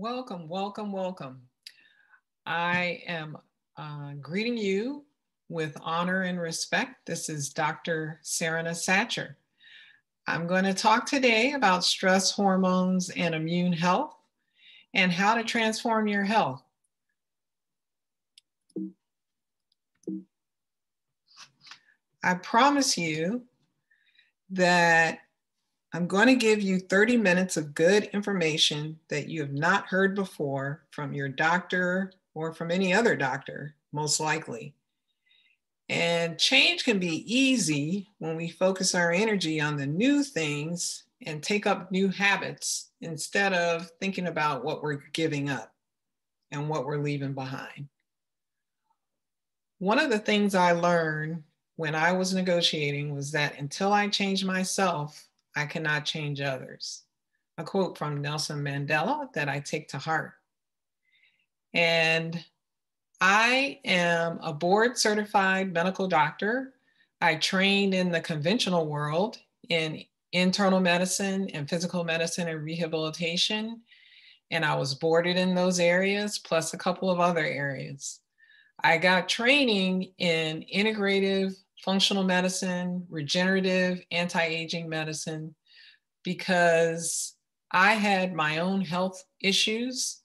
Welcome, welcome, welcome. I am uh, greeting you with honor and respect. This is Dr. Serena Satcher. I'm going to talk today about stress hormones and immune health and how to transform your health. I promise you that I'm going to give you 30 minutes of good information that you have not heard before from your doctor or from any other doctor, most likely. And change can be easy when we focus our energy on the new things and take up new habits instead of thinking about what we're giving up and what we're leaving behind. One of the things I learned when I was negotiating was that until I changed myself, I cannot change others. A quote from Nelson Mandela that I take to heart. And I am a board certified medical doctor. I trained in the conventional world in internal medicine and physical medicine and rehabilitation. And I was boarded in those areas, plus a couple of other areas. I got training in integrative functional medicine, regenerative, anti aging medicine, because I had my own health issues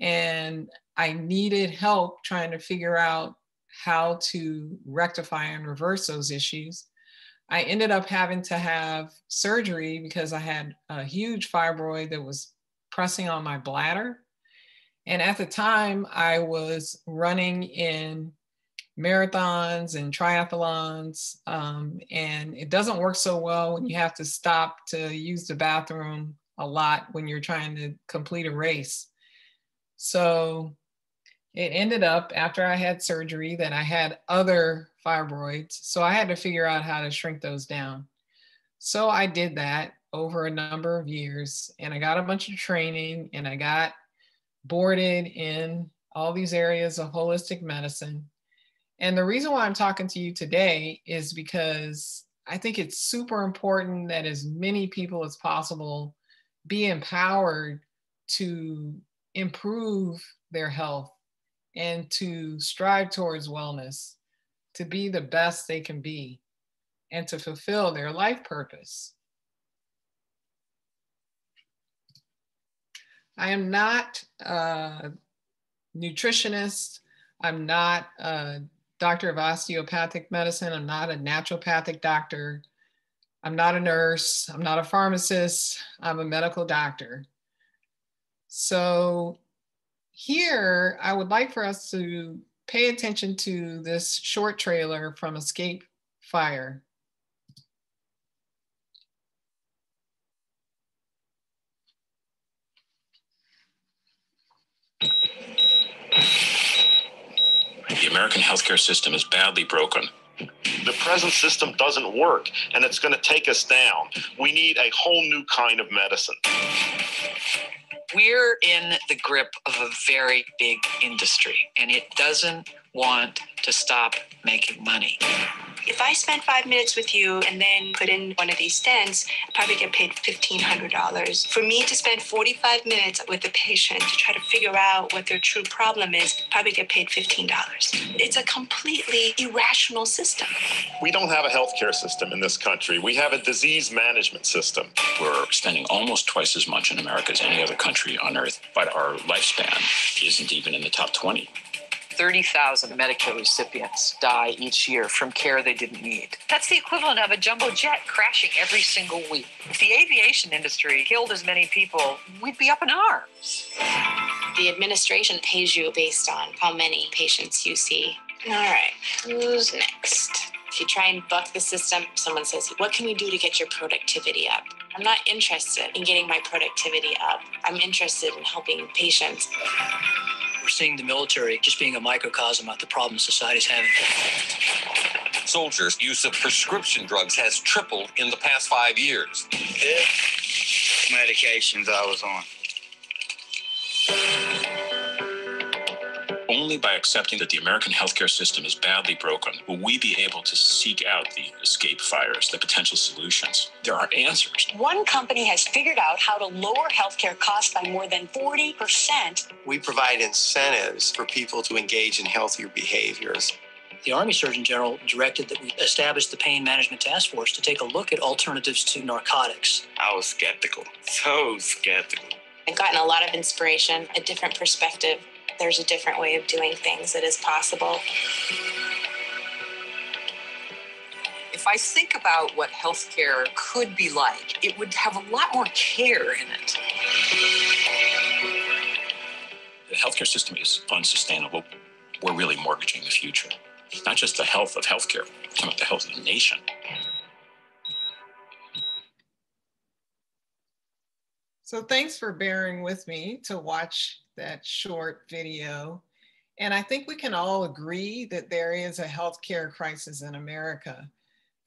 and I needed help trying to figure out how to rectify and reverse those issues. I ended up having to have surgery because I had a huge fibroid that was pressing on my bladder. And at the time, I was running in marathons and triathlons. Um, and it doesn't work so well when you have to stop to use the bathroom a lot when you're trying to complete a race. So it ended up after I had surgery that I had other fibroids. So I had to figure out how to shrink those down. So I did that over a number of years and I got a bunch of training and I got boarded in all these areas of holistic medicine. And the reason why I'm talking to you today is because I think it's super important that as many people as possible be empowered to improve their health and to strive towards wellness, to be the best they can be, and to fulfill their life purpose. I am not a nutritionist. I'm not a doctor of osteopathic medicine. I'm not a naturopathic doctor. I'm not a nurse. I'm not a pharmacist. I'm a medical doctor. So here, I would like for us to pay attention to this short trailer from Escape Fire. The American healthcare system is badly broken. The present system doesn't work and it's going to take us down. We need a whole new kind of medicine. We're in the grip of a very big industry and it doesn't want to stop making money. If I spend five minutes with you and then put in one of these stents, I'd probably get paid $1,500. For me to spend 45 minutes with a patient to try to figure out what their true problem is, probably get paid $15. It's a completely irrational system. We don't have a healthcare system in this country. We have a disease management system. We're spending almost twice as much in America as any other country on earth, but our lifespan isn't even in the top 20. 30,000 Medicare recipients die each year from care they didn't need. That's the equivalent of a jumbo jet crashing every single week. If the aviation industry killed as many people, we'd be up in arms. The administration pays you based on how many patients you see. All right, who's next? If you try and buck the system, someone says, What can we do to get your productivity up? I'm not interested in getting my productivity up. I'm interested in helping patients seeing the military just being a microcosm of the problems society's having. Soldiers' use of prescription drugs has tripled in the past five years. Yeah. Medications I was on. Only by accepting that the American healthcare system is badly broken will we be able to seek out the escape fires, the potential solutions. There are answers. One company has figured out how to lower healthcare costs by more than 40%. We provide incentives for people to engage in healthier behaviors. The Army Surgeon General directed that we establish the Pain Management Task Force to take a look at alternatives to narcotics. I was skeptical, so skeptical. I've gotten a lot of inspiration, a different perspective. There's a different way of doing things that is possible. If I think about what healthcare could be like, it would have a lot more care in it. The healthcare system is unsustainable. We're really mortgaging the future. Not just the health of healthcare, but the health of the nation. So thanks for bearing with me to watch that short video. And I think we can all agree that there is a healthcare crisis in America.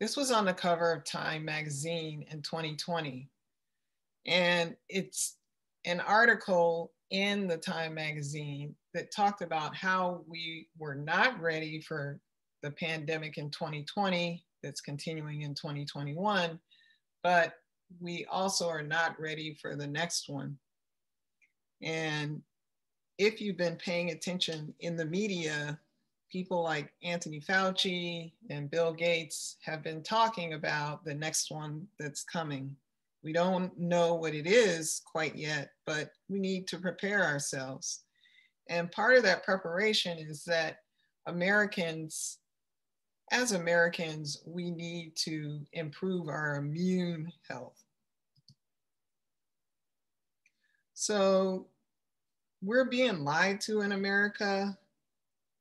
This was on the cover of Time magazine in 2020. And it's an article in the Time magazine that talked about how we were not ready for the pandemic in 2020 that's continuing in 2021, but we also are not ready for the next one. And if you've been paying attention in the media, people like Anthony Fauci and Bill Gates have been talking about the next one that's coming. We don't know what it is quite yet, but we need to prepare ourselves. And part of that preparation is that Americans, as Americans, we need to improve our immune health. So we're being lied to in America,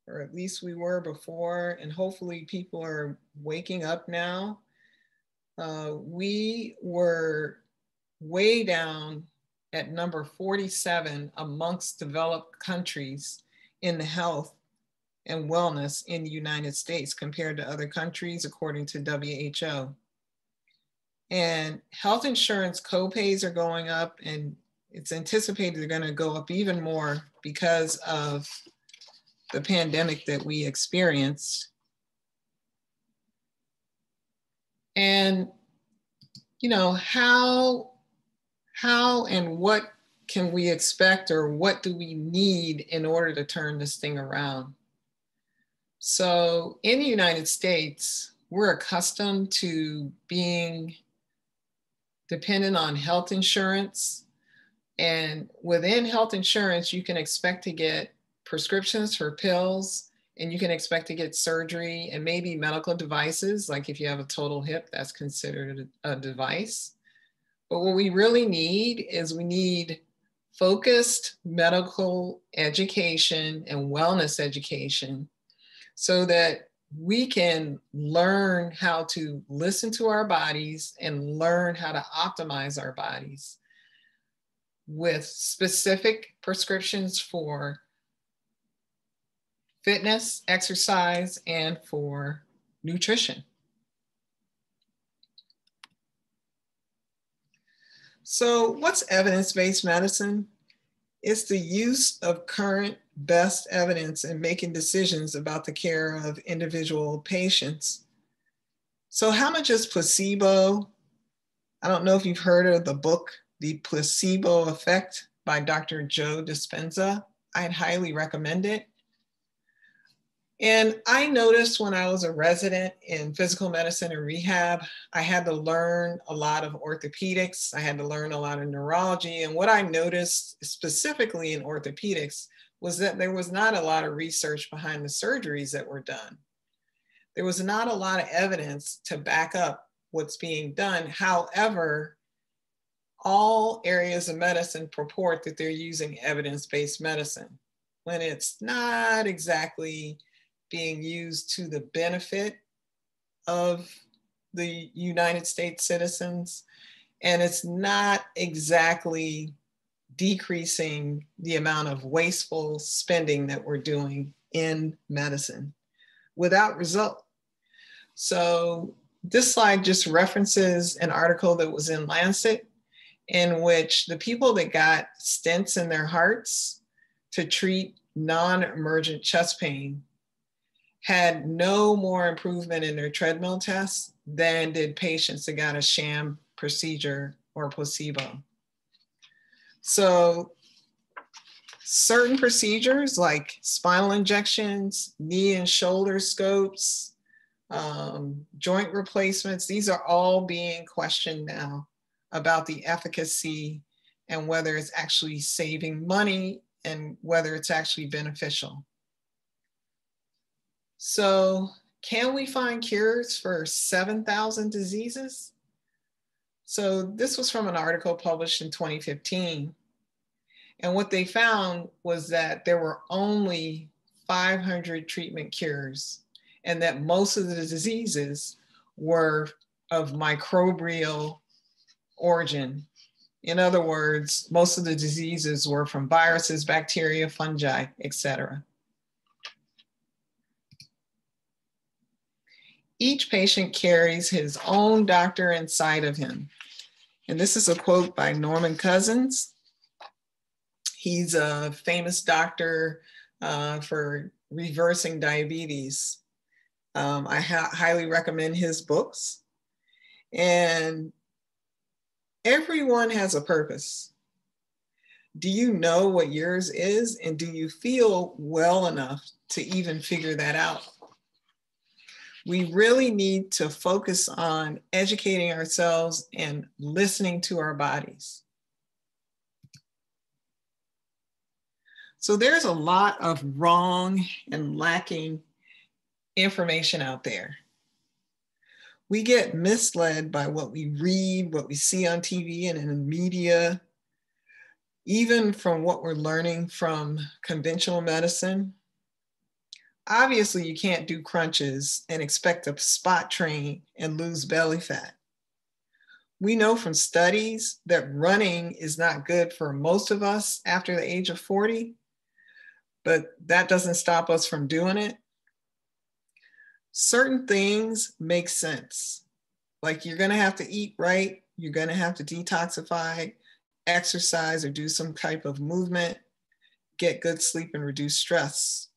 or at least we were before, and hopefully people are waking up now. Uh, we were way down at number 47 amongst developed countries in the health and wellness in the United States compared to other countries, according to WHO. And health insurance copays are going up, and it's anticipated they're going to go up even more because of the pandemic that we experienced. And, you know, how, how and what can we expect or what do we need in order to turn this thing around? So in the United States, we're accustomed to being dependent on health insurance and within health insurance, you can expect to get prescriptions for pills and you can expect to get surgery and maybe medical devices. Like if you have a total hip, that's considered a device. But what we really need is we need focused medical education and wellness education so that we can learn how to listen to our bodies and learn how to optimize our bodies with specific prescriptions for fitness, exercise, and for nutrition. So what's evidence-based medicine? It's the use of current best evidence in making decisions about the care of individual patients. So how much is placebo? I don't know if you've heard of the book the Placebo Effect by Dr. Joe Dispenza. I'd highly recommend it. And I noticed when I was a resident in physical medicine and rehab, I had to learn a lot of orthopedics. I had to learn a lot of neurology. And what I noticed specifically in orthopedics was that there was not a lot of research behind the surgeries that were done. There was not a lot of evidence to back up what's being done. However, all areas of medicine purport that they're using evidence-based medicine when it's not exactly being used to the benefit of the United States citizens. And it's not exactly decreasing the amount of wasteful spending that we're doing in medicine without result. So this slide just references an article that was in Lancet in which the people that got stents in their hearts to treat non emergent chest pain had no more improvement in their treadmill tests than did patients that got a sham procedure or placebo. So, certain procedures like spinal injections, knee and shoulder scopes, um, joint replacements, these are all being questioned now about the efficacy and whether it's actually saving money and whether it's actually beneficial. So, can we find cures for 7,000 diseases? So, this was from an article published in 2015. And what they found was that there were only 500 treatment cures, and that most of the diseases were of microbial origin. In other words, most of the diseases were from viruses, bacteria, fungi, etc. Each patient carries his own doctor inside of him. And this is a quote by Norman Cousins. He's a famous doctor uh, for reversing diabetes. Um, I highly recommend his books. And everyone has a purpose. Do you know what yours is? And do you feel well enough to even figure that out? we really need to focus on educating ourselves and listening to our bodies. So there's a lot of wrong and lacking information out there. We get misled by what we read, what we see on TV and in the media, even from what we're learning from conventional medicine obviously you can't do crunches and expect to spot train and lose belly fat. We know from studies that running is not good for most of us after the age of 40, but that doesn't stop us from doing it. Certain things make sense. Like you're gonna have to eat right, you're gonna have to detoxify, exercise, or do some type of movement, get good sleep, and reduce stress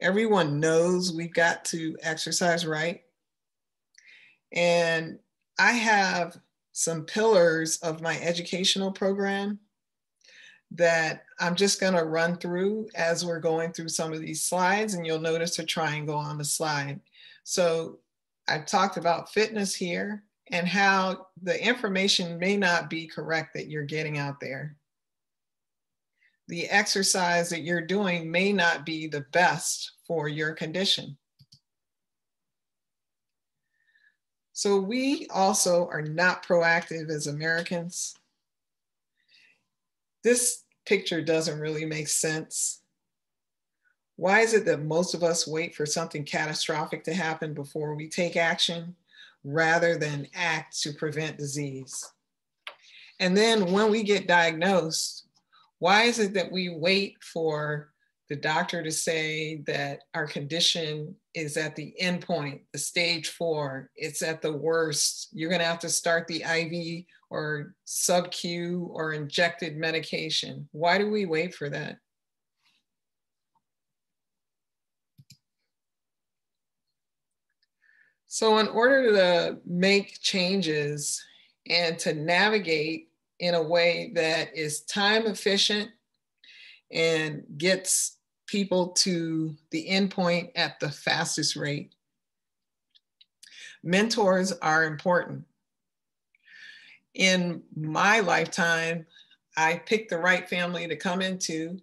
everyone knows we've got to exercise right. And I have some pillars of my educational program that I'm just going to run through as we're going through some of these slides, and you'll notice a triangle on the slide. So I've talked about fitness here and how the information may not be correct that you're getting out there the exercise that you're doing may not be the best for your condition. So we also are not proactive as Americans. This picture doesn't really make sense. Why is it that most of us wait for something catastrophic to happen before we take action rather than act to prevent disease? And then when we get diagnosed, why is it that we wait for the doctor to say that our condition is at the end point, the stage four, it's at the worst. You're going to have to start the IV or sub Q or injected medication. Why do we wait for that? So, in order to make changes and to navigate in a way that is time efficient and gets people to the endpoint at the fastest rate. Mentors are important. In my lifetime, I picked the right family to come into.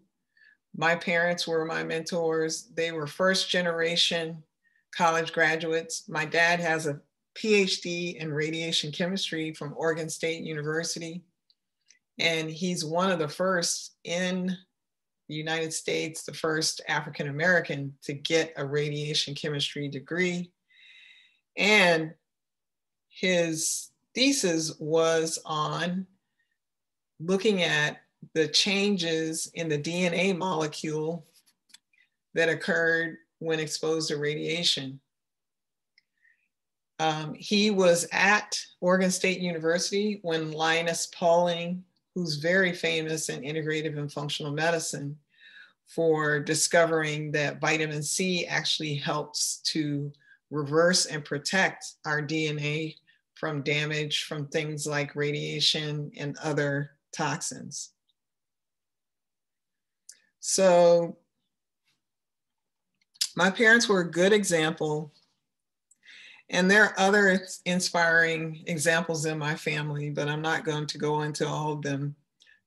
My parents were my mentors. They were first generation college graduates. My dad has a PhD in radiation chemistry from Oregon State University. And he's one of the first in the United States, the first African American to get a radiation chemistry degree. And his thesis was on looking at the changes in the DNA molecule that occurred when exposed to radiation. Um, he was at Oregon State University when Linus Pauling who's very famous in integrative and functional medicine, for discovering that vitamin C actually helps to reverse and protect our DNA from damage from things like radiation and other toxins. So my parents were a good example. And there are other inspiring examples in my family, but I'm not going to go into all of them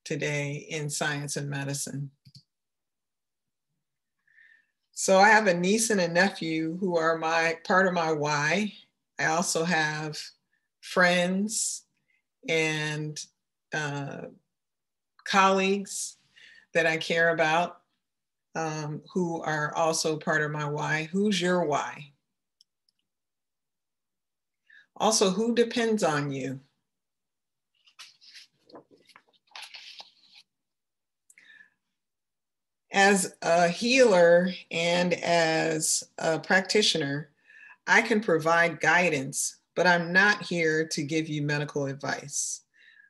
today in science and medicine. So I have a niece and a nephew who are my part of my why. I also have friends and uh, colleagues that I care about um, who are also part of my why. Who's your why? Also, who depends on you? As a healer and as a practitioner, I can provide guidance, but I'm not here to give you medical advice.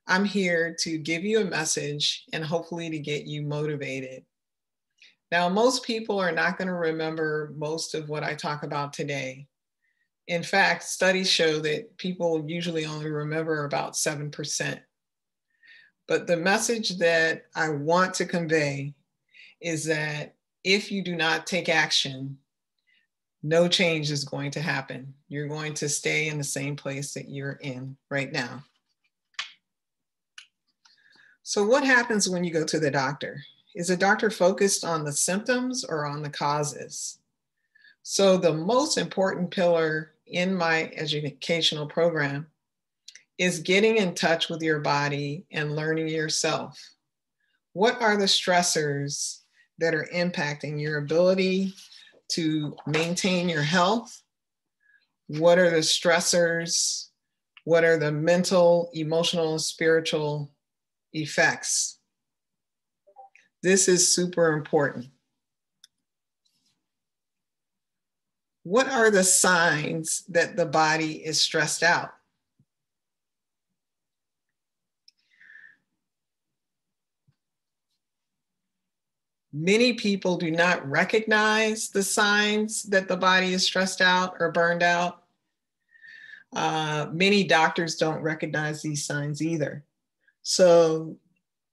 I'm here to give you a message and hopefully to get you motivated. Now, most people are not going to remember most of what I talk about today. In fact, studies show that people usually only remember about 7%. But the message that I want to convey is that if you do not take action, no change is going to happen. You're going to stay in the same place that you're in right now. So, what happens when you go to the doctor? Is the doctor focused on the symptoms or on the causes? So, the most important pillar in my educational program is getting in touch with your body and learning yourself. What are the stressors that are impacting your ability to maintain your health? What are the stressors? What are the mental, emotional, spiritual effects. This is super important. What are the signs that the body is stressed out? Many people do not recognize the signs that the body is stressed out or burned out. Uh, many doctors don't recognize these signs either. So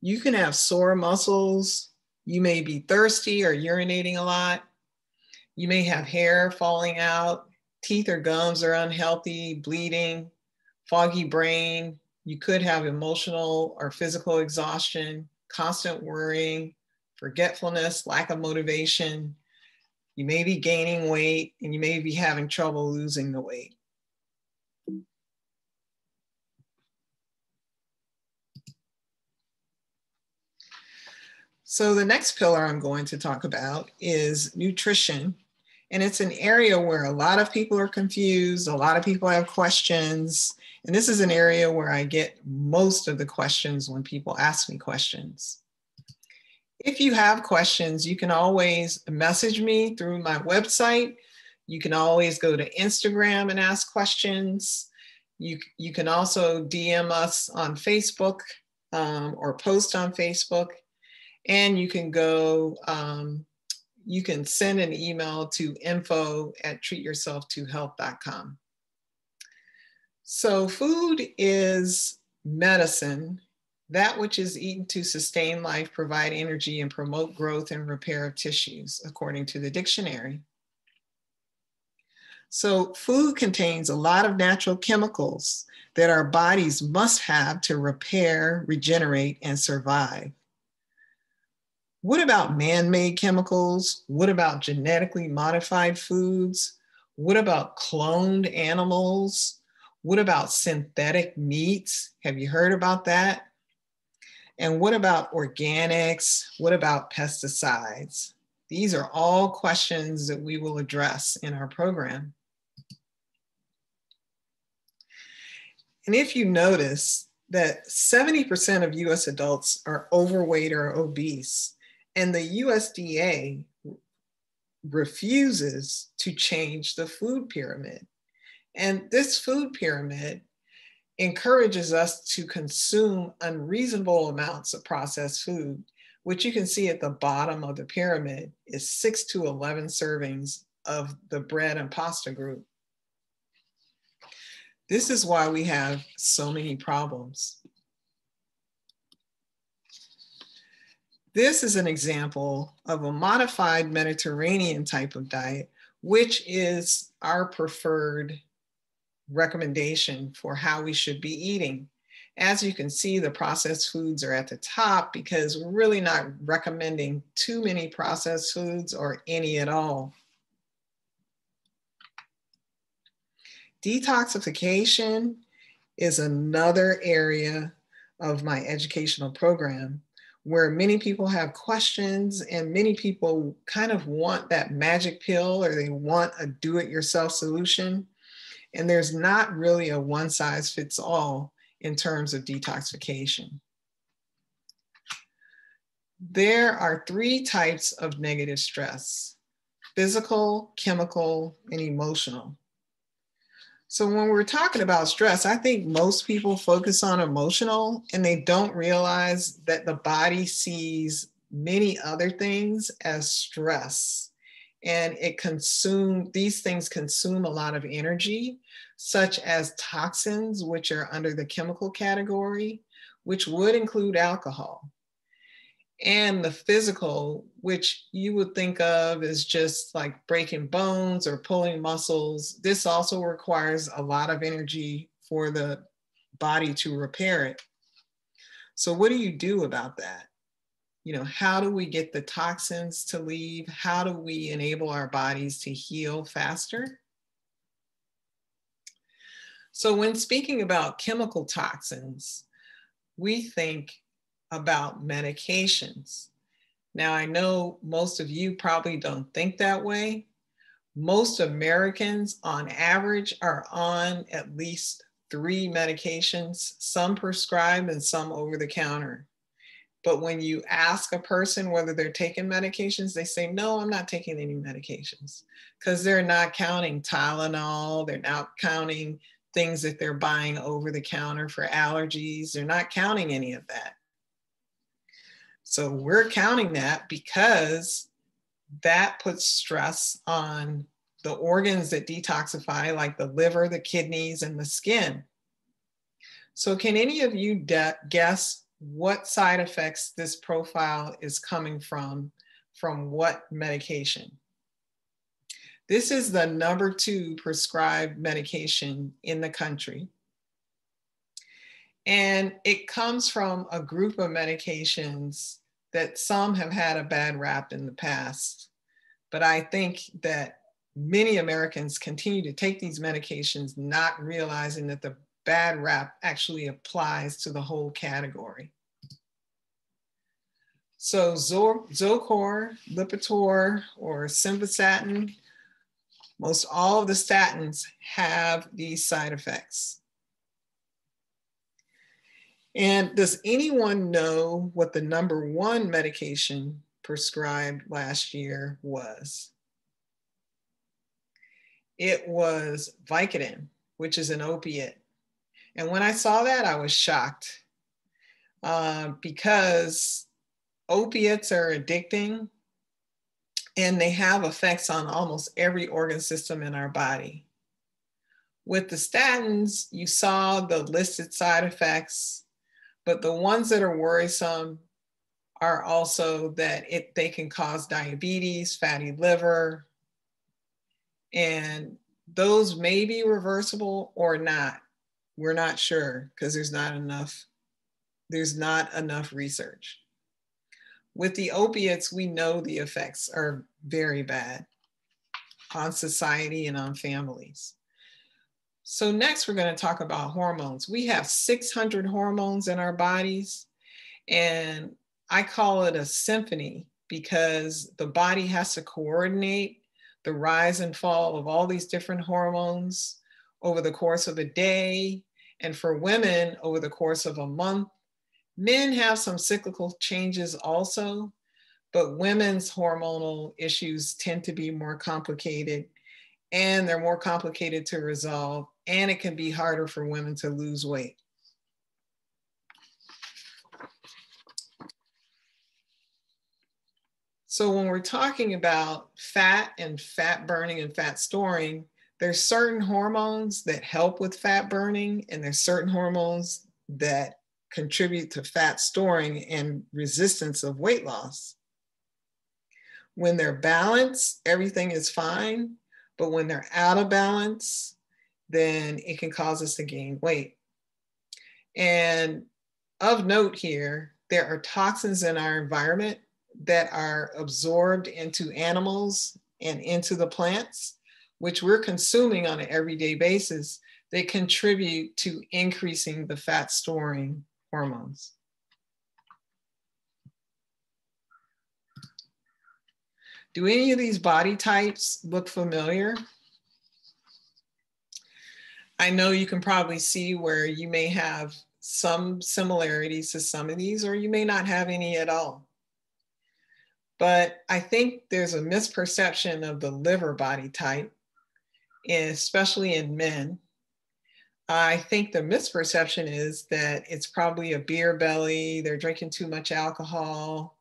you can have sore muscles. You may be thirsty or urinating a lot. You may have hair falling out. Teeth or gums are unhealthy, bleeding, foggy brain. You could have emotional or physical exhaustion, constant worrying, forgetfulness, lack of motivation. You may be gaining weight and you may be having trouble losing the weight. So the next pillar I'm going to talk about is nutrition. And it's an area where a lot of people are confused, a lot of people have questions. And this is an area where I get most of the questions when people ask me questions. If you have questions, you can always message me through my website. You can always go to Instagram and ask questions. You, you can also DM us on Facebook um, or post on Facebook. And you can go, um, you can send an email to info at treatyourself2health.com. So, food is medicine, that which is eaten to sustain life, provide energy, and promote growth and repair of tissues, according to the dictionary. So, food contains a lot of natural chemicals that our bodies must have to repair, regenerate, and survive. What about man made chemicals? What about genetically modified foods? What about cloned animals? What about synthetic meats? Have you heard about that? And what about organics? What about pesticides? These are all questions that we will address in our program. And if you notice that 70% of US adults are overweight or obese, and the USDA refuses to change the food pyramid. And this food pyramid encourages us to consume unreasonable amounts of processed food, which you can see at the bottom of the pyramid is six to 11 servings of the bread and pasta group. This is why we have so many problems. This is an example of a modified Mediterranean type of diet, which is our preferred recommendation for how we should be eating. As you can see, the processed foods are at the top because we're really not recommending too many processed foods or any at all. Detoxification is another area of my educational program where many people have questions and many people kind of want that magic pill or they want a do it yourself solution. And there's not really a one size fits all in terms of detoxification. There are three types of negative stress physical, chemical, and emotional. So when we're talking about stress, I think most people focus on emotional and they don't realize that the body sees many other things as stress. And it consume these things consume a lot of energy, such as toxins, which are under the chemical category, which would include alcohol and the physical, which you would think of as just like breaking bones or pulling muscles. This also requires a lot of energy for the body to repair it. So, what do you do about that? You know, how do we get the toxins to leave? How do we enable our bodies to heal faster? So, when speaking about chemical toxins, we think about medications. Now, I know most of you probably don't think that way. Most Americans, on average, are on at least three medications, some prescribed and some over the counter. But when you ask a person whether they're taking medications, they say, no, I'm not taking any medications because they're not counting Tylenol, they're not counting things that they're buying over the counter for allergies, they're not counting any of that. So we're counting that because that puts stress on the organs that detoxify, like the liver, the kidneys, and the skin. So, can any of you de- guess what side effects this profile is coming from from what medication? This is the number two prescribed medication in the country. And it comes from a group of medications that some have had a bad rap in the past. But I think that many Americans continue to take these medications, not realizing that the bad rap actually applies to the whole category. So Zocor, Lipitor, or Simvastatin, most all of the statins have these side effects. And does anyone know what the number one medication prescribed last year was? It was Vicodin, which is an opiate. And when I saw that, I was shocked uh, because opiates are addicting and they have effects on almost every organ system in our body. With the statins, you saw the listed side effects but the ones that are worrisome are also that it they can cause diabetes, fatty liver, and those may be reversible or not. We're not sure because there's not enough there's not enough research. With the opiates, we know the effects are very bad on society and on families. So next we're going to talk about hormones. We have 600 hormones in our bodies and I call it a symphony because the body has to coordinate the rise and fall of all these different hormones over the course of a day and for women over the course of a month. Men have some cyclical changes also, but women's hormonal issues tend to be more complicated and they're more complicated to resolve and it can be harder for women to lose weight. So when we're talking about fat and fat burning and fat storing, there's certain hormones that help with fat burning and there's certain hormones that contribute to fat storing and resistance of weight loss. When they're balanced, everything is fine. But when they're out of balance, then it can cause us to gain weight. And of note here, there are toxins in our environment that are absorbed into animals and into the plants, which we're consuming on an everyday basis, they contribute to increasing the fat storing hormones. Do any of these body types look familiar? I know you can probably see where you may have some similarities to some of these, or you may not have any at all. But I think there's a misperception of the liver body type, especially in men. I think the misperception is that it's probably a beer belly, they're drinking too much alcohol.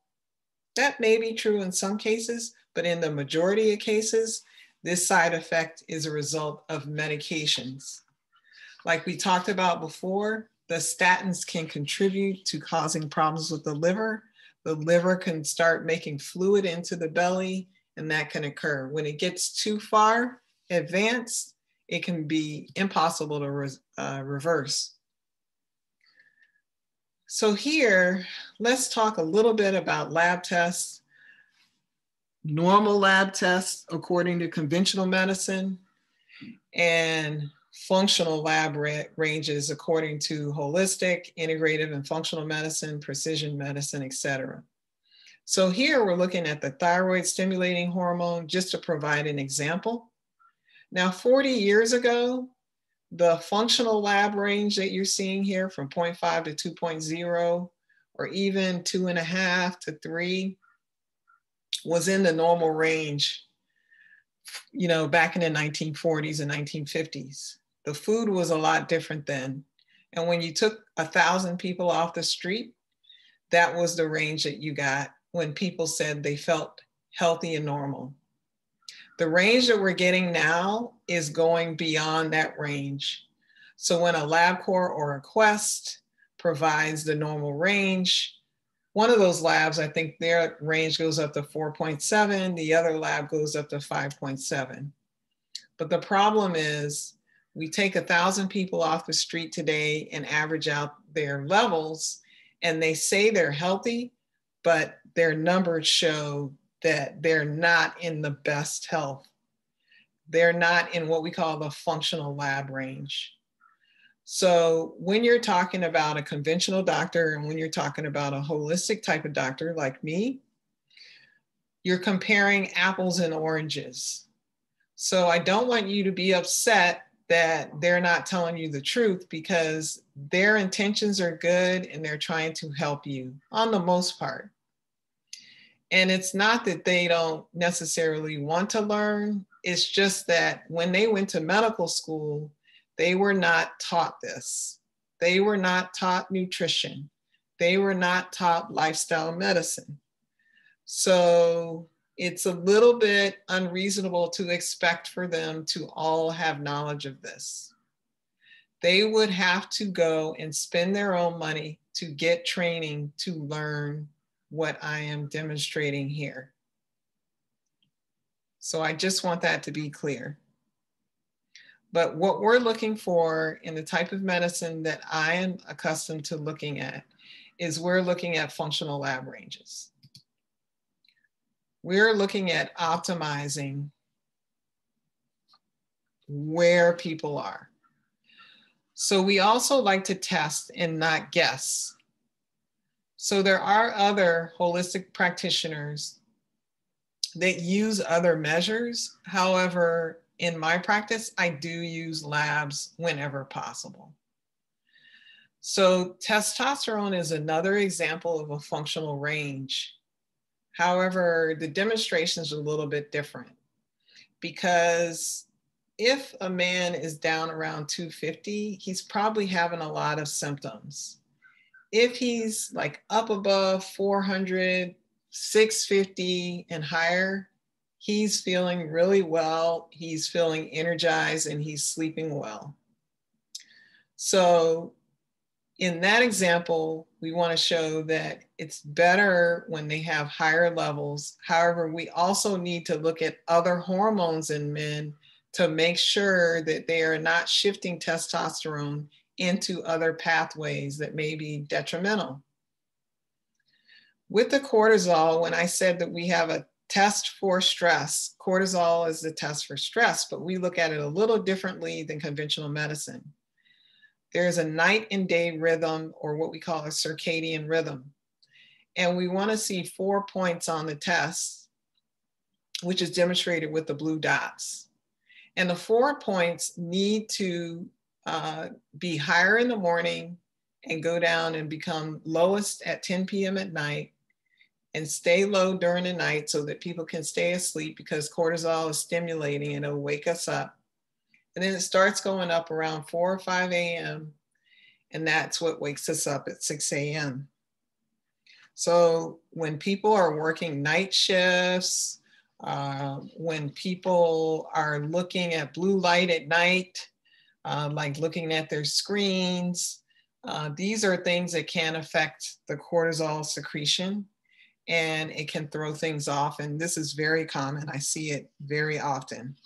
That may be true in some cases, but in the majority of cases, this side effect is a result of medications. Like we talked about before, the statins can contribute to causing problems with the liver. The liver can start making fluid into the belly, and that can occur. When it gets too far advanced, it can be impossible to re uh, reverse. So here, let's talk a little bit about lab tests normal lab tests according to conventional medicine and functional lab ranges according to holistic, integrative, and functional medicine, precision medicine, etc. So here we're looking at the thyroid stimulating hormone just to provide an example. Now, 40 years ago, the functional lab range that you're seeing here from 0.5 to 2.0, or even two and a half to three, was in the normal range, you know, back in the 1940s and 1950s. The food was a lot different then. And when you took a thousand people off the street, that was the range that you got when people said they felt healthy and normal. The range that we're getting now is going beyond that range. So when a LabCorp or a Quest provides the normal range, one of those labs, I think their range goes up to 4.7, the other lab goes up to 5.7. But the problem is we take a thousand people off the street today and average out their levels and they say they're healthy, but their numbers show that they're not in the best health. They're not in what we call the functional lab range. So when you're talking about a conventional doctor and when you're talking about a holistic type of doctor like me, you're comparing apples and oranges. So I don't want you to be upset that they're not telling you the truth because their intentions are good and they're trying to help you on the most part. And it's not that they don't necessarily want to learn, it's just that when they went to medical school, they were not taught this. They were not taught nutrition. They were not taught lifestyle medicine. So it's a little bit unreasonable to expect for them to all have knowledge of this. They would have to go and spend their own money to get training to learn what I am demonstrating here. So I just want that to be clear. But what we're looking for in the type of medicine that I am accustomed to looking at is we're looking at functional lab ranges. We're looking at optimizing where people are. So we also like to test and not guess. So there are other holistic practitioners that use other measures. However, in my practice, I do use labs whenever possible. So testosterone is another example of a functional range. However, the demonstration is a little bit different because if a man is down around 250, he's probably having a lot of symptoms. If he's like up above 400, 650 and higher, he's feeling really well, he's feeling energized, and he's sleeping well. So in that example, we want to show that it's better when they have higher levels. However, we also need to look at other hormones in men to make sure that they are not shifting testosterone into other pathways that may be detrimental. With the cortisol, when I said that we have a test for stress, cortisol is the test for stress, but we look at it a little differently than conventional medicine. There's a night and day rhythm, or what we call a circadian rhythm. And we want to see four points on the test, which is demonstrated with the blue dots. And the four points need to uh, be higher in the morning and go down and become lowest at 10 p.m. at night and stay low during the night so that people can stay asleep because cortisol is stimulating and it'll wake us up. And then it starts going up around 4 or 5 a.m. And that's what wakes us up at 6 a.m. So when people are working night shifts, uh, when people are looking at blue light at night, uh, like looking at their screens, uh, these are things that can affect the cortisol secretion and it can throw things off. And this is very common. I see it very often.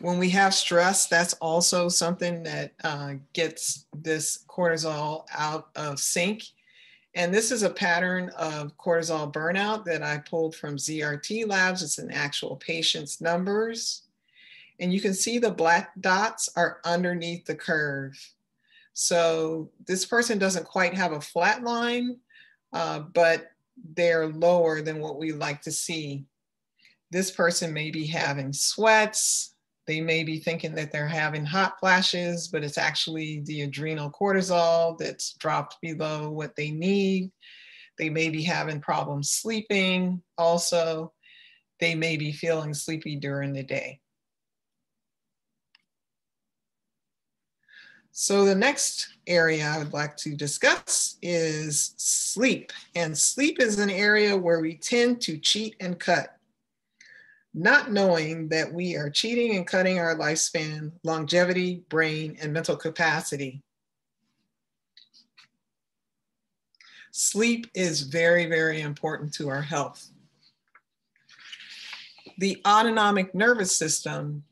When we have stress, that's also something that uh, gets this cortisol out of sync. And this is a pattern of cortisol burnout that I pulled from ZRT labs. It's an actual patient's numbers. And you can see the black dots are underneath the curve. So this person doesn't quite have a flat line, uh, but they're lower than what we like to see. This person may be having sweats, they may be thinking that they're having hot flashes, but it's actually the adrenal cortisol that's dropped below what they need. They may be having problems sleeping also. They may be feeling sleepy during the day. So the next area I would like to discuss is sleep. And sleep is an area where we tend to cheat and cut not knowing that we are cheating and cutting our lifespan, longevity, brain, and mental capacity. Sleep is very, very important to our health. The autonomic nervous system,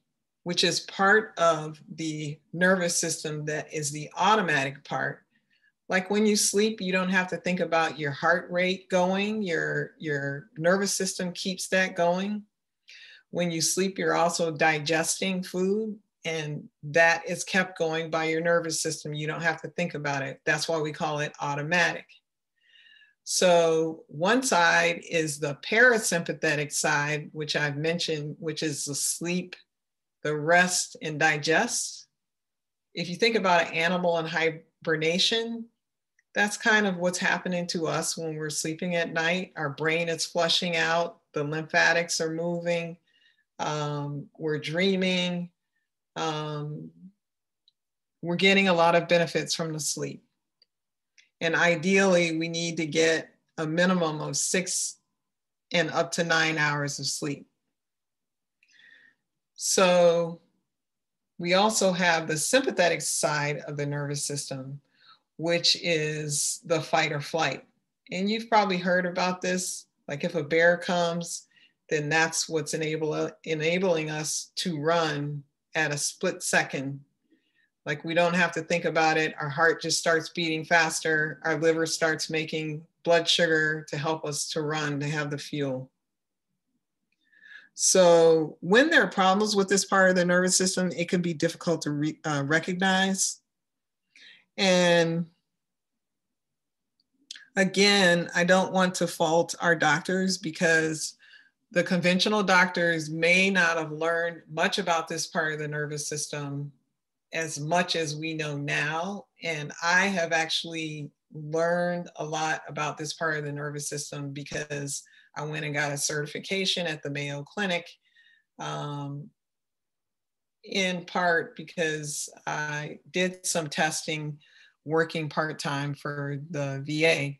which is part of the nervous system that is the automatic part, like when you sleep, you don't have to think about your heart rate going, your, your nervous system keeps that going when you sleep, you're also digesting food, and that is kept going by your nervous system. You don't have to think about it. That's why we call it automatic. So, one side is the parasympathetic side, which I've mentioned, which is the sleep, the rest, and digest. If you think about an animal in hibernation, that's kind of what's happening to us when we're sleeping at night. Our brain is flushing out, the lymphatics are moving, um, we're dreaming, um, we're getting a lot of benefits from the sleep. And ideally, we need to get a minimum of six and up to nine hours of sleep. So we also have the sympathetic side of the nervous system, which is the fight or flight. And you've probably heard about this. Like if a bear comes, then that's what's enable, enabling us to run at a split second. Like we don't have to think about it. Our heart just starts beating faster. Our liver starts making blood sugar to help us to run, to have the fuel. So when there are problems with this part of the nervous system, it can be difficult to re, uh, recognize. And again, I don't want to fault our doctors because the conventional doctors may not have learned much about this part of the nervous system as much as we know now. And I have actually learned a lot about this part of the nervous system because I went and got a certification at the Mayo Clinic, um, in part because I did some testing working part time for the VA.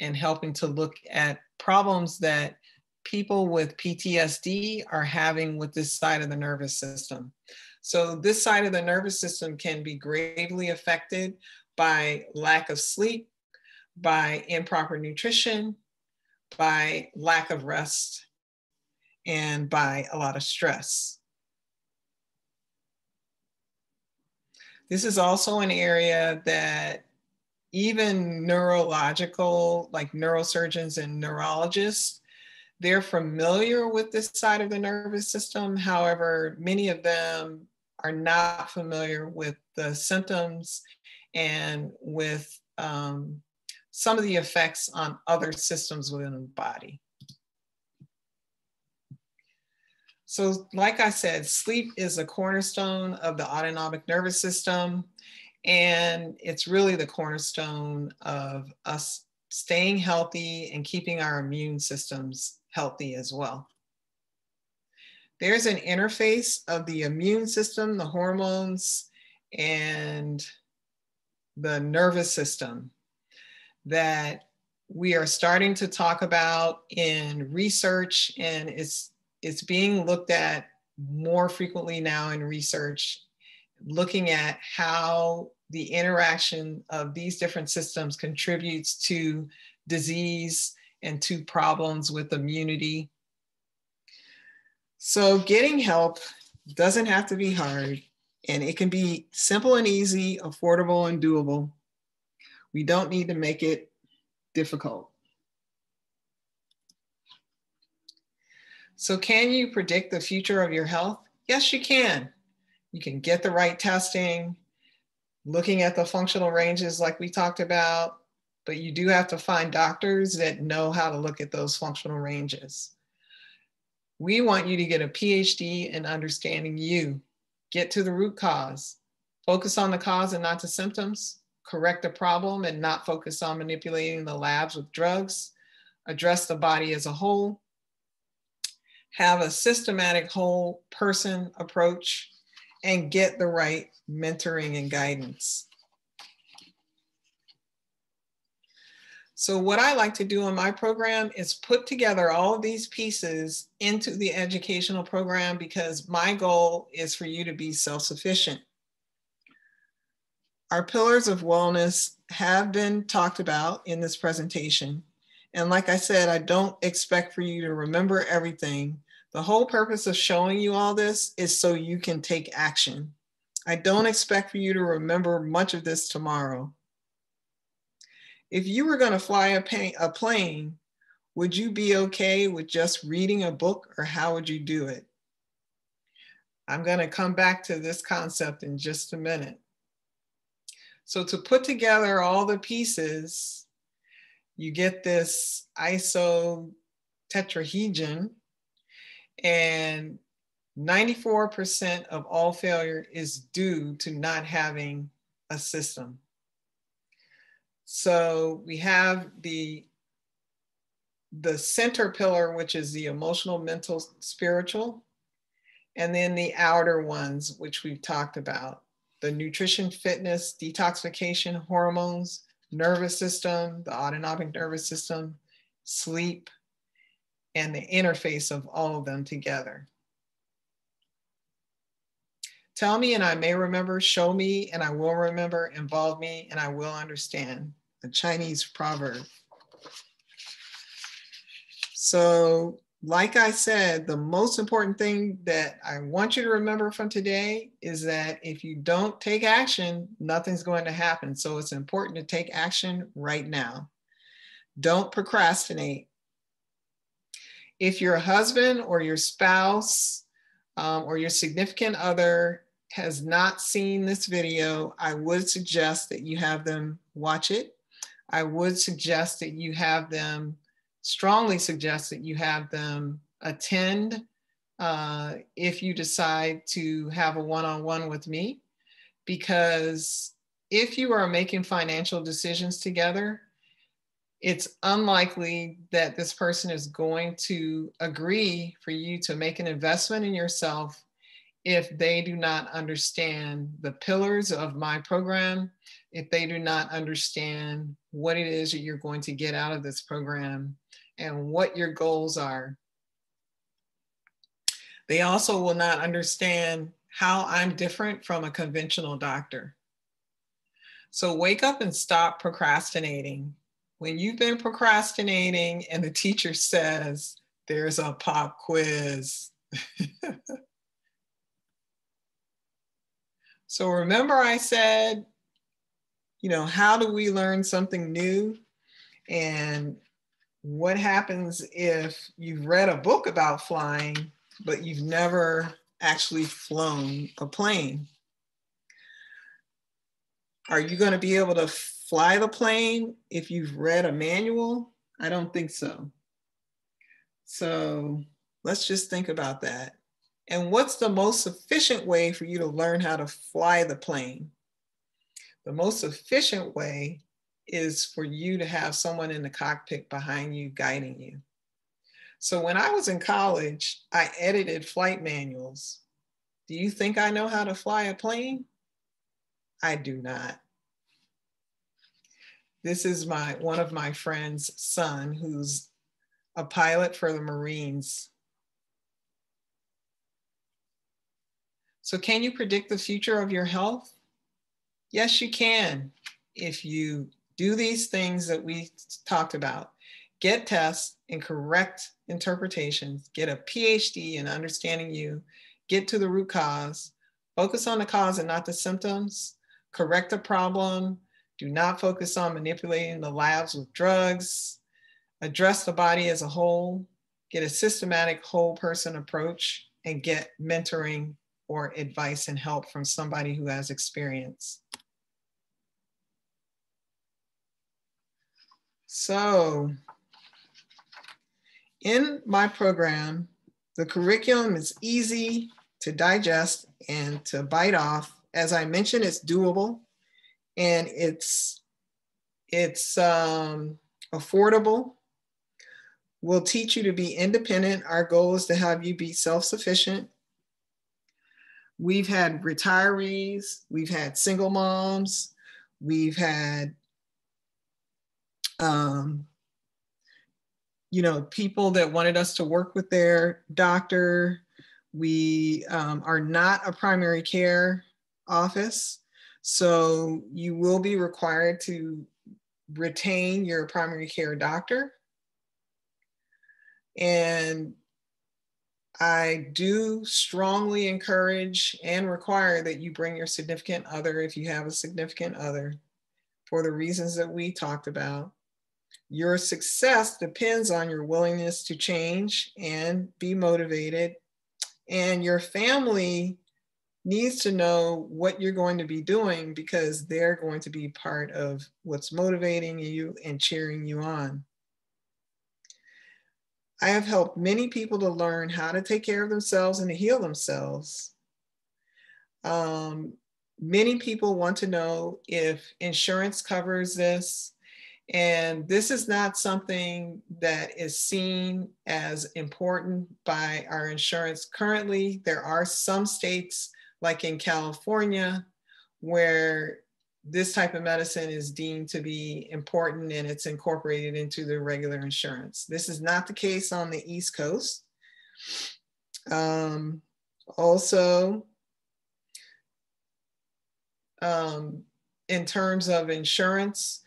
and helping to look at problems that people with PTSD are having with this side of the nervous system. So, this side of the nervous system can be gravely affected by lack of sleep, by improper nutrition, by lack of rest, and by a lot of stress. This is also an area that even neurological, like neurosurgeons and neurologists, they're familiar with this side of the nervous system. However, many of them are not familiar with the symptoms and with um, some of the effects on other systems within the body. So, like I said, sleep is a cornerstone of the autonomic nervous system, and it's really the cornerstone of us staying healthy and keeping our immune systems healthy as well. There's an interface of the immune system, the hormones, and the nervous system that we are starting to talk about in research and it's it's being looked at more frequently now in research looking at how the interaction of these different systems contributes to disease and to problems with immunity. So, getting help doesn't have to be hard, and it can be simple and easy, affordable and doable. We don't need to make it difficult. So, can you predict the future of your health? Yes, you can. You can get the right testing, looking at the functional ranges like we talked about, but you do have to find doctors that know how to look at those functional ranges. We want you to get a PhD in understanding you, get to the root cause, focus on the cause and not the symptoms, correct the problem and not focus on manipulating the labs with drugs, address the body as a whole, have a systematic whole person approach, and get the right mentoring and guidance. So what I like to do in my program is put together all of these pieces into the educational program because my goal is for you to be self-sufficient. Our pillars of wellness have been talked about in this presentation. And like I said, I don't expect for you to remember everything. The whole purpose of showing you all this is so you can take action. I don't expect for you to remember much of this tomorrow if you were going to fly a, plane, a plane, would you be okay with just reading a book or how would you do it? I'm going to come back to this concept in just a minute. So to put together all the pieces, you get this iso tetrahedron and 94% of all failure is due to not having a system. So we have the the center pillar, which is the emotional, mental, spiritual, and then the outer ones, which we've talked about the nutrition, fitness, detoxification, hormones, nervous system, the autonomic nervous system, sleep, and the interface of all of them together. Tell me and I may remember, show me and I will remember, involve me and I will understand. A Chinese proverb. So, like I said, the most important thing that I want you to remember from today is that if you don't take action, nothing's going to happen. So, it's important to take action right now. Don't procrastinate. If your husband or your spouse um, or your significant other has not seen this video, I would suggest that you have them watch it. I would suggest that you have them, strongly suggest that you have them attend uh, if you decide to have a one on one with me. Because if you are making financial decisions together, it's unlikely that this person is going to agree for you to make an investment in yourself if they do not understand the pillars of my program, if they do not understand what it is that you're going to get out of this program and what your goals are. They also will not understand how I'm different from a conventional doctor. So wake up and stop procrastinating. When you've been procrastinating and the teacher says, there's a pop quiz. so remember I said, you know, how do we learn something new? And what happens if you've read a book about flying, but you've never actually flown a plane? Are you going to be able to fly the plane if you've read a manual? I don't think so. So let's just think about that. And what's the most efficient way for you to learn how to fly the plane? The most efficient way is for you to have someone in the cockpit behind you guiding you. So when I was in college, I edited flight manuals. Do you think I know how to fly a plane? I do not. This is my one of my friend's son who's a pilot for the Marines. So can you predict the future of your health? Yes, you can. If you do these things that we talked about, get tests and correct interpretations, get a PhD in understanding you, get to the root cause, focus on the cause and not the symptoms, correct the problem, do not focus on manipulating the labs with drugs, address the body as a whole, get a systematic whole person approach, and get mentoring or advice and help from somebody who has experience. So, in my program, the curriculum is easy to digest and to bite off. As I mentioned, it's doable and it's it's um, affordable. We'll teach you to be independent. Our goal is to have you be self-sufficient. We've had retirees, we've had single moms, we've had um, you know, people that wanted us to work with their doctor. We um, are not a primary care office. So you will be required to retain your primary care doctor. And I do strongly encourage and require that you bring your significant other if you have a significant other for the reasons that we talked about. Your success depends on your willingness to change and be motivated. And your family needs to know what you're going to be doing because they're going to be part of what's motivating you and cheering you on. I have helped many people to learn how to take care of themselves and to heal themselves. Um, many people want to know if insurance covers this. And this is not something that is seen as important by our insurance. Currently, there are some states like in California, where this type of medicine is deemed to be important and it's incorporated into the regular insurance. This is not the case on the East Coast. Um, also, um, in terms of insurance,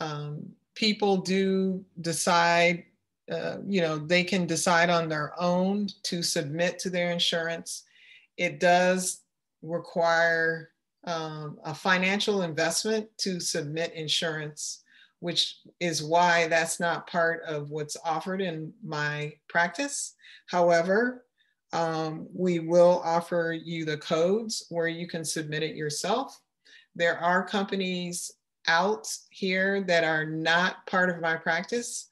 um, people do decide, uh, you know, they can decide on their own to submit to their insurance. It does require um, a financial investment to submit insurance, which is why that's not part of what's offered in my practice. However, um, we will offer you the codes where you can submit it yourself. There are companies out here that are not part of my practice,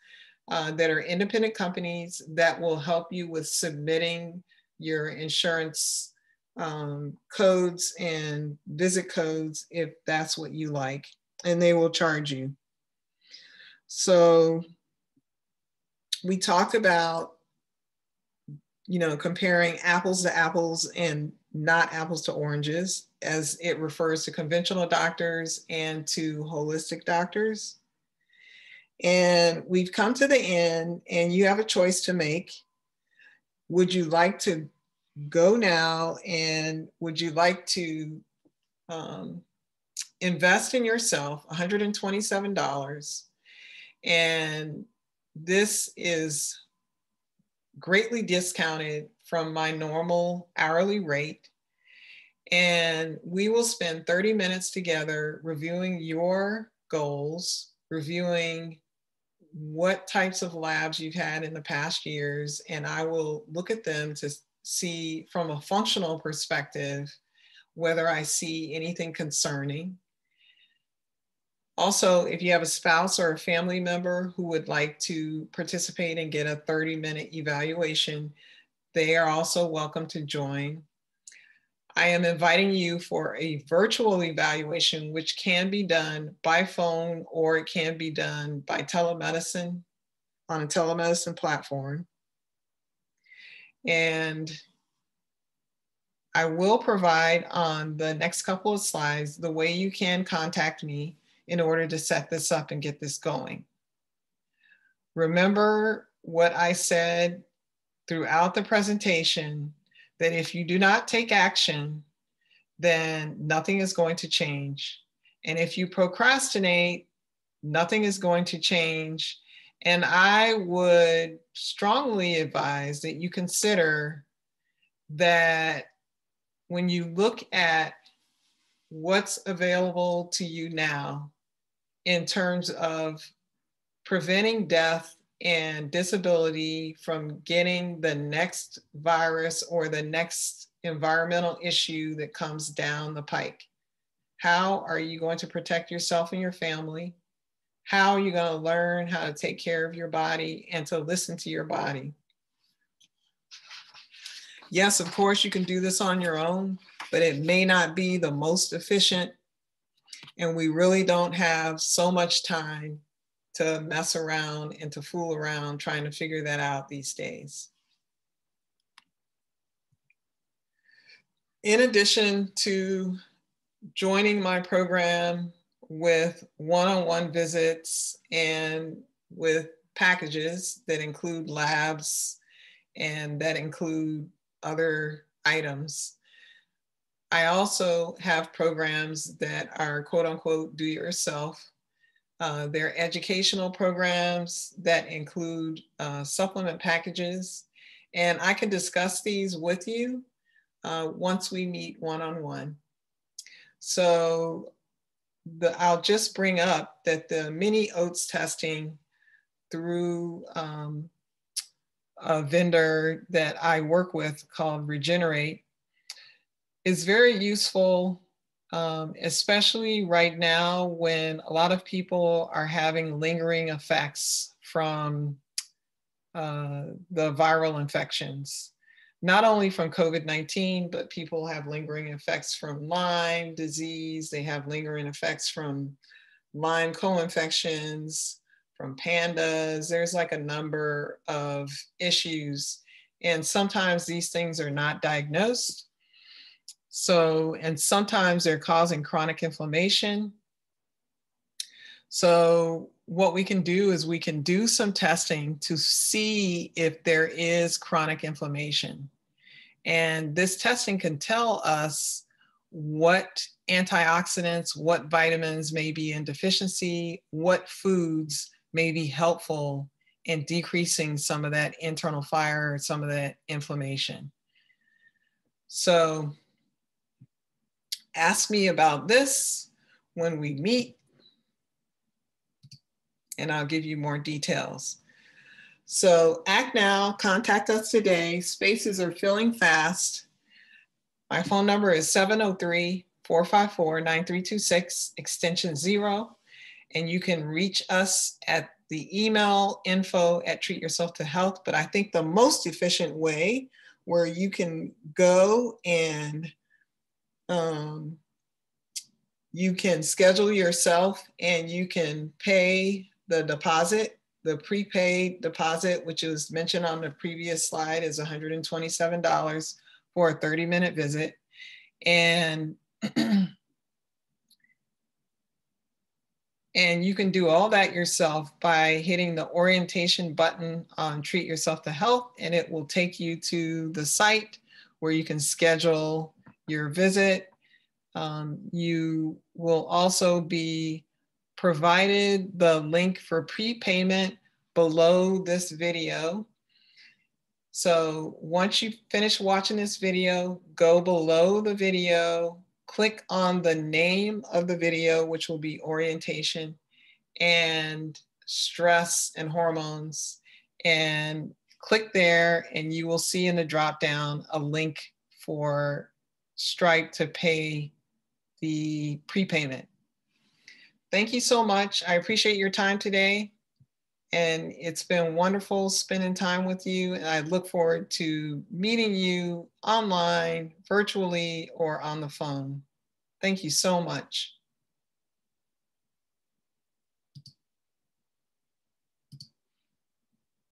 uh, that are independent companies that will help you with submitting your insurance um, codes and visit codes if that's what you like, and they will charge you. So we talked about, you know, comparing apples to apples and not apples to oranges, as it refers to conventional doctors and to holistic doctors. And we've come to the end, and you have a choice to make. Would you like to go now? And would you like to um, invest in yourself $127? And this is greatly discounted from my normal hourly rate. And we will spend 30 minutes together reviewing your goals, reviewing what types of labs you've had in the past years, and I will look at them to see from a functional perspective whether I see anything concerning. Also, if you have a spouse or a family member who would like to participate and get a 30 minute evaluation, they are also welcome to join. I am inviting you for a virtual evaluation, which can be done by phone or it can be done by telemedicine on a telemedicine platform. And I will provide on the next couple of slides the way you can contact me in order to set this up and get this going. Remember what I said throughout the presentation that if you do not take action, then nothing is going to change. And if you procrastinate, nothing is going to change. And I would strongly advise that you consider that when you look at what's available to you now in terms of preventing death and disability from getting the next virus or the next environmental issue that comes down the pike. How are you going to protect yourself and your family? How are you going to learn how to take care of your body and to listen to your body? Yes, of course, you can do this on your own, but it may not be the most efficient. And we really don't have so much time to mess around and to fool around trying to figure that out these days. In addition to joining my program with one-on-one visits and with packages that include labs and that include other items. I also have programs that are quote unquote do yourself uh, there are educational programs that include uh, supplement packages, and I can discuss these with you uh, once we meet one-on-one. So the, I'll just bring up that the mini OATs testing through um, a vendor that I work with called Regenerate is very useful um, especially right now when a lot of people are having lingering effects from uh, the viral infections, not only from COVID 19, but people have lingering effects from Lyme disease, they have lingering effects from Lyme co infections, from pandas. There's like a number of issues. And sometimes these things are not diagnosed so, and sometimes they're causing chronic inflammation. So, what we can do is we can do some testing to see if there is chronic inflammation. And this testing can tell us what antioxidants, what vitamins may be in deficiency, what foods may be helpful in decreasing some of that internal fire, some of that inflammation. So ask me about this when we meet, and I'll give you more details. So act now, contact us today. Spaces are filling fast. My phone number is 703 454 9326, extension zero. And you can reach us at the email info at treat yourself to health. But I think the most efficient way where you can go and um, you can schedule yourself and you can pay the deposit. The prepaid deposit, which was mentioned on the previous slide, is $127 for a 30 minute visit. And And you can do all that yourself by hitting the orientation button on Treat Yourself to Health, and it will take you to the site where you can schedule your visit. Um, you will also be provided the link for prepayment below this video. So once you finish watching this video, go below the video, click on the name of the video, which will be orientation and stress and hormones, and click there and you will see in the drop down a link for Stripe to pay the prepayment. Thank you so much. I appreciate your time today. And it's been wonderful spending time with you. And I look forward to meeting you online, virtually, or on the phone. Thank you so much.